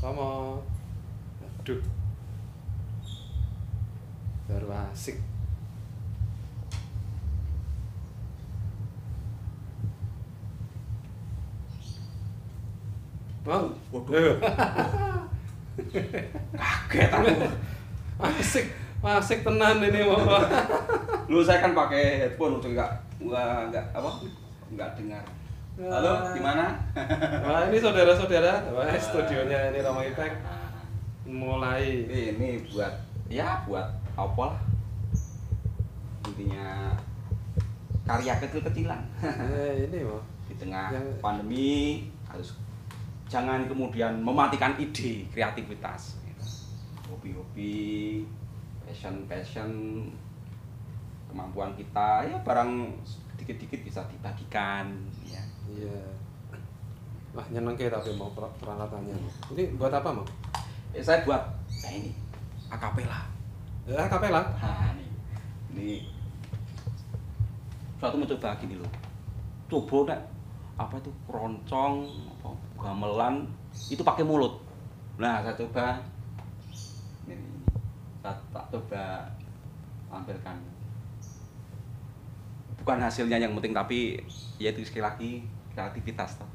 Romo. Aduh. Baru asik. Mau? Waduh. Kaget aku. asik, asik tenan ini mau. Lu saya kan pakai headphone untuk enggak enggak enggak apa? Enggak dengar. Halo, gimana? Wah ini saudara-saudara, wah studionya ini Rama Ipek mulai. Ini buat ya buat apa lah. Intinya karya kecil-kecilan. Eh, ini mau. Di tengah Yang- pandemi harus jangan kemudian mematikan ide kreativitas hobi-hobi passion passion kemampuan kita ya barang dikit-dikit bisa dibagikan ya. Iya. Wah nyenengke tapi mau per- peralatannya. Ini buat apa mau? Eh, saya buat nah ini akapela Ya kapela. nah ini. Ini. Suatu mencoba gini loh. Coba nak apa itu keroncong apa gamelan itu pakai mulut. Nah saya coba. Ini saya tak coba tampilkan bukan hasilnya yang penting tapi ya itu sekali lagi kreativitas toh.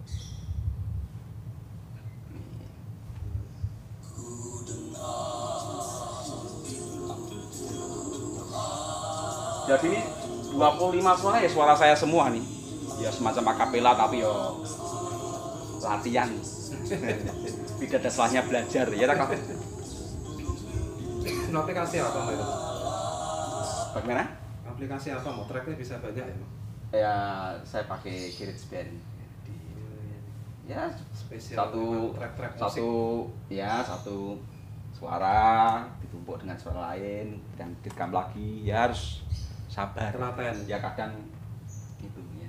Jadi ini 25 suara ya suara saya semua nih. Ya semacam akapela tapi yo latihan. Tidak ada salahnya belajar ya tak? Ini aplikasi apa itu? Bagaimana? Aplikasi apa mau? Tracknya bisa banyak ya mau? Ya saya pakai GarageBand. Ya Spesial satu track-track musik. satu ya satu suara ditumpuk dengan suara lain dan direkam lagi ya harus sabar Telaten. ya kadang gitu ya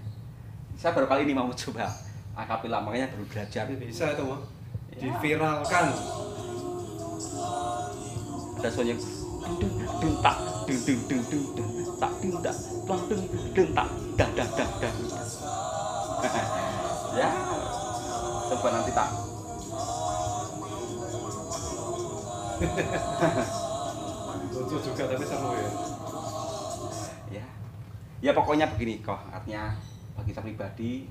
saya baru kali ini mau coba akapela makanya baru belajar bisa itu mau. Ya. Diviralkan. ada suara ya Lucu juga tapi seru ya. ya ya pokoknya begini kok artinya bagi saya pribadi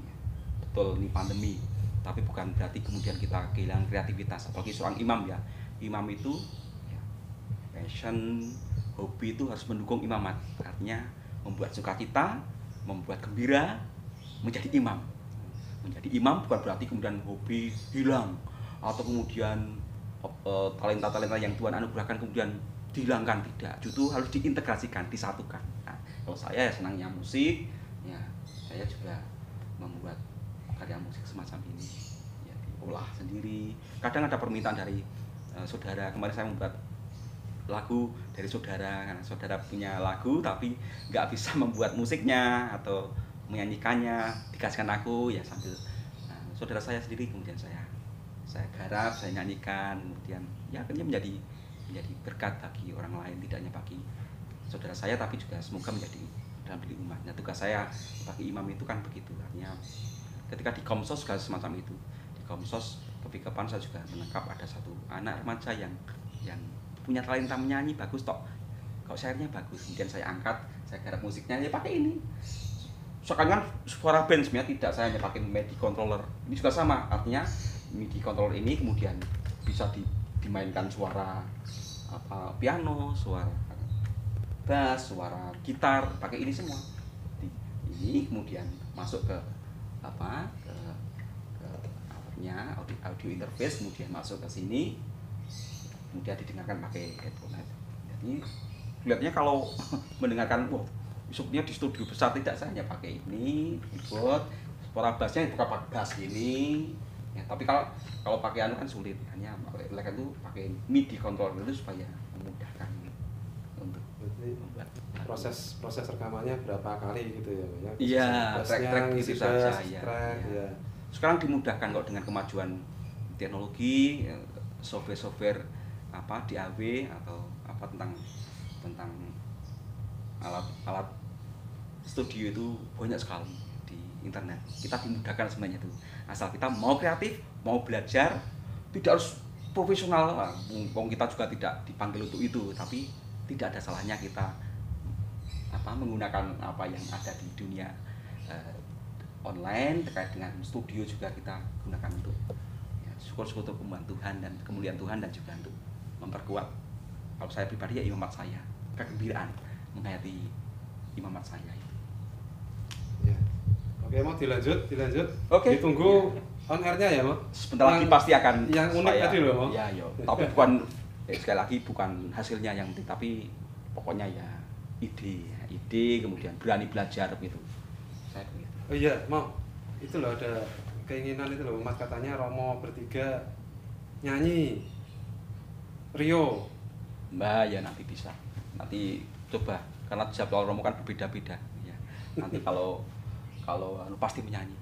betul ini pandemi. Tapi bukan berarti kemudian kita kehilangan kreativitas. Apalagi seorang imam ya. Imam itu passion hobi itu harus mendukung imamat. Artinya membuat sukacita membuat gembira menjadi imam. Menjadi imam bukan berarti kemudian hobi hilang atau kemudian eh, talenta-talenta yang Tuhan anugerahkan kemudian dihilangkan. Tidak. Justru harus diintegrasikan disatukan. Nah, kalau saya ya senangnya musik ya saya juga membuat karya musik semacam ini. Ya diolah sendiri. Kadang ada permintaan dari eh, saudara. Kemarin saya membuat lagu dari saudara karena saudara punya lagu tapi nggak bisa membuat musiknya atau menyanyikannya dikasihkan aku ya sambil nah, saudara saya sendiri kemudian saya saya garap saya nyanyikan kemudian ya akhirnya menjadi menjadi berkat bagi orang lain tidak hanya bagi saudara saya tapi juga semoga menjadi dalam diri umat nah tugas saya bagi imam itu kan begitu artinya ketika di komsos juga semacam itu di komsos lebih kapan saya juga menangkap ada satu anak remaja yang yang punya talenta menyanyi bagus tok. Kalau syairnya bagus kemudian saya angkat saya garap musiknya ya pakai ini. Sekarang kan suara band sebenarnya tidak saya hanya pakai MIDI controller. Ini juga sama artinya MIDI controller ini kemudian bisa di- dimainkan suara apa piano suara bass suara gitar pakai ini semua. Ini kemudian masuk ke apa ke, ke audio interface kemudian masuk ke sini kemudian didengarkan pakai headphone jadi kelihatannya kalau mendengarkan wah besoknya di studio besar tidak saya hanya pakai ini keyboard suara bassnya bukan pakai bass ini ya tapi kalau kalau pakai anu kan sulit hanya oleh karena itu pakai MIDI controller itu supaya memudahkan untuk membuat proses proses rekamannya berapa kali gitu ya Pak, ya? Iya, track-track ngisi gitu saja, track, iya. ya. sekarang dimudahkan kok dengan kemajuan teknologi ya, software-software apa DAW atau apa tentang tentang alat alat studio itu banyak sekali di internet. Kita dimudahkan sebenarnya itu. Asal kita mau kreatif mau belajar tidak harus profesional. Wong kita juga tidak dipanggil untuk itu tapi tidak ada salahnya kita apa menggunakan apa yang ada di dunia eh, online terkait dengan studio juga kita gunakan untuk ya, syukur-syukur untuk Tuhan dan kemuliaan Tuhan dan juga untuk memperkuat kalau saya pribadi ya imamat saya kegembiraan menghayati imamat saya itu Ya. Oke, mau dilanjut, dilanjut. Oke. Ditunggu Iya. on air-nya ya, Mo. sebentar lagi pasti akan yang unik tadi loh, Mo. ya yo tapi bukan eh, sekali lagi bukan hasilnya yang penting tapi pokoknya ya ide ya, ide kemudian berani belajar gitu saya begitu Oh iya, mau. Itu loh ada keinginan itu loh, Mas katanya Romo bertiga nyanyi. Rio. mbak ya nanti bisa nanti coba karena jadwal romo kan berbeda-beda ya nanti kalau kalau anu, pasti menyanyi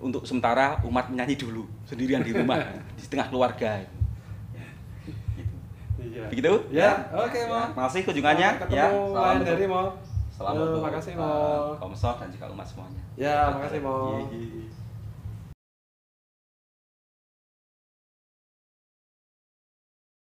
untuk sementara umat menyanyi dulu sendirian di rumah di tengah keluarga. Ya, gitu. Iya. begitu Ya, oke, Mo. ya, makasih kunjungannya ya untuk- dari Mo. Salam Eh, untuk makasih, Mo. Komsel dan juga umat semuanya. Ya, makasih, Mo. Iya, iya.